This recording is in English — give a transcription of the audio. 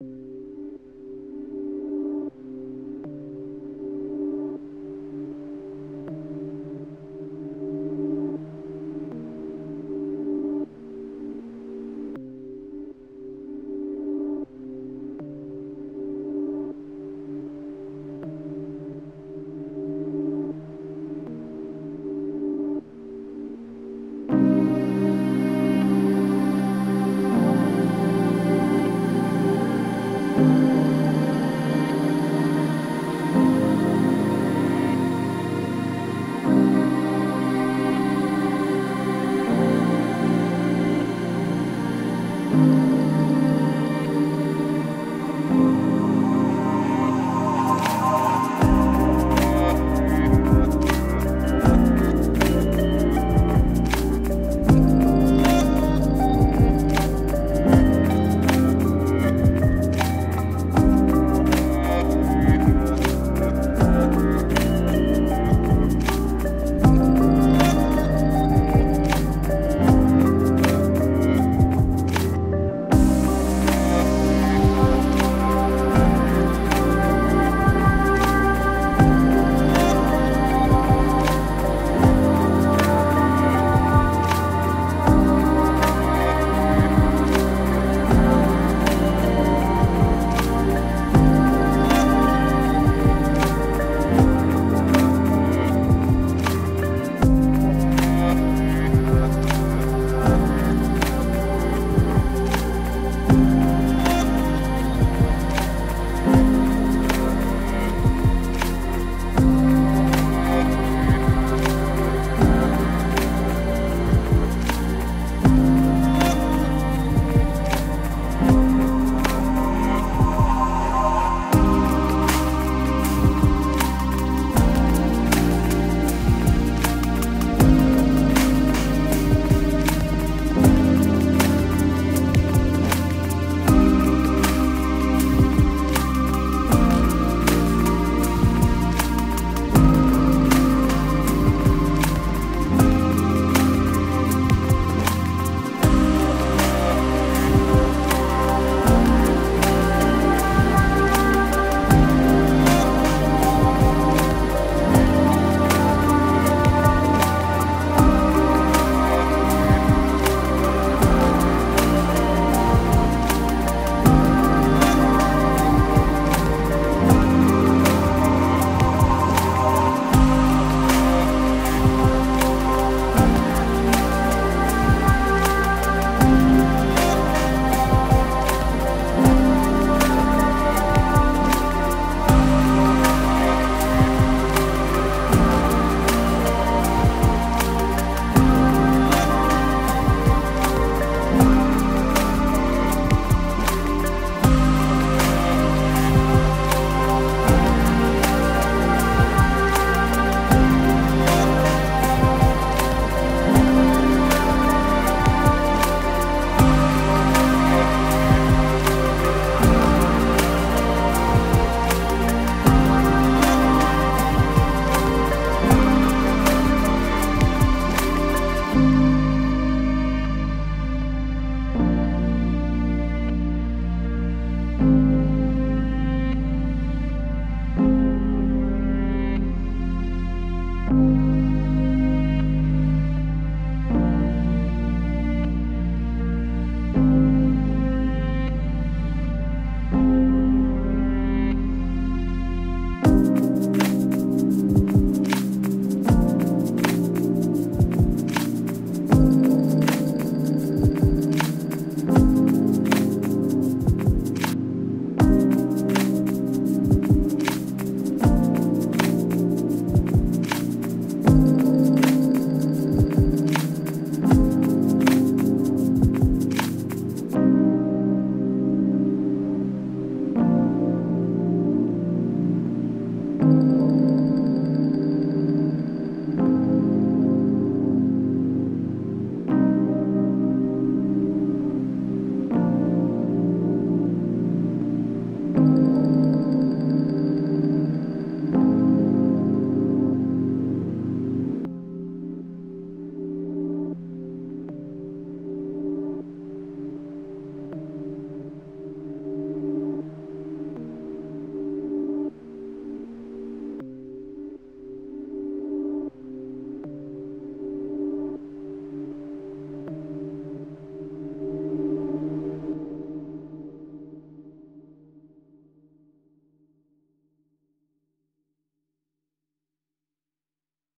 you